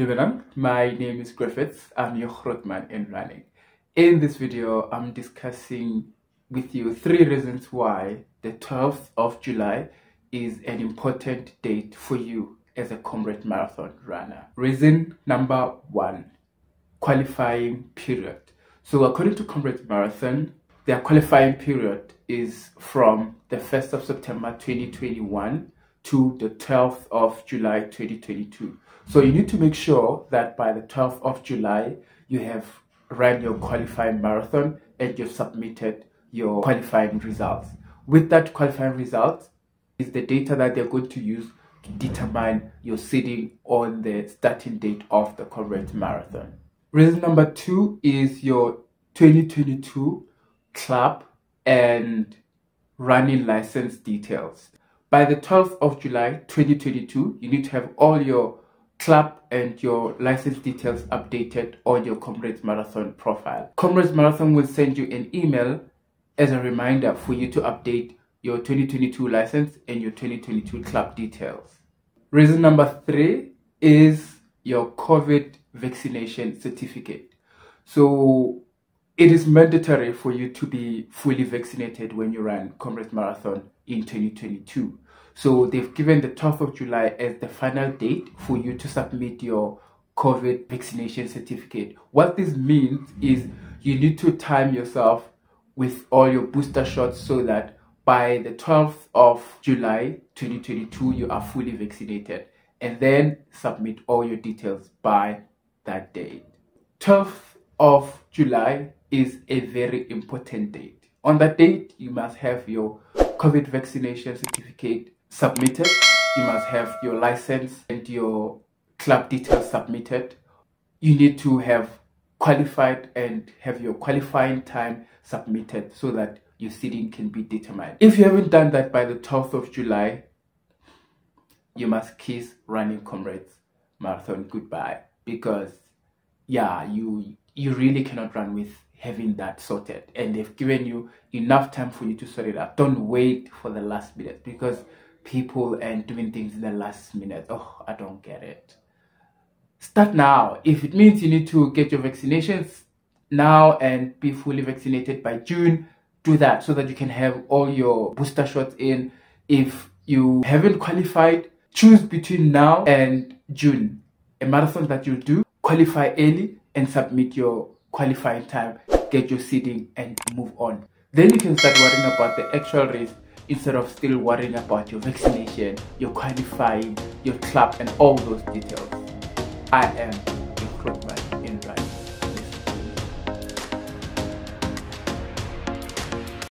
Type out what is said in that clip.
Duvenang, my name is Griffiths. I'm your Grootman in running. In this video, I'm discussing with you three reasons why the 12th of July is an important date for you as a Comrade Marathon runner. Reason number one, qualifying period. So according to Comrade Marathon, their qualifying period is from the 1st of September 2021 to the 12th of July 2022. So you need to make sure that by the 12th of July, you have ran your qualifying marathon and you've submitted your qualifying results. With that qualifying result is the data that they're going to use to determine your seeding on the starting date of the Comrades Marathon. Reason number two is your 2022 club and running license details. By the 12th of July 2022, you need to have all your club and your license details updated on your Comrades Marathon profile. Comrades Marathon will send you an email as a reminder for you to update your 2022 license and your 2022 club details. Reason number three is your COVID vaccination certificate. So it is mandatory for you to be fully vaccinated when you run Comrades Marathon in 2022. So they've given the 12th of July as the final date for you to submit your COVID vaccination certificate. What this means is you need to time yourself with all your booster shots so that by the 12th of July 2022 you are fully vaccinated and then submit all your details by that date. 12th of July is a very important date. On that date, you must have your COVID vaccination certificate submitted. You must have your license and your club details submitted. You need to have qualified and have your qualifying time submitted so that your seeding can be determined. If you haven't done that by the 12th of July, you must kiss running comrades marathon goodbye because yeah, you you really cannot run with having that sorted and they've given you enough time for you to sort it out. Don't wait for the last minute because people and doing things in the last minute. Oh, I don't get it. Start now. If it means you need to get your vaccinations now and be fully vaccinated by June, do that so that you can have all your booster shots in. If you haven't qualified, choose between now and June. A marathon that you do, qualify early and submit your qualifying time, get your seeding and move on. Then you can start worrying about the actual race instead of still worrying about your vaccination, your qualifying, your club and all those details. I am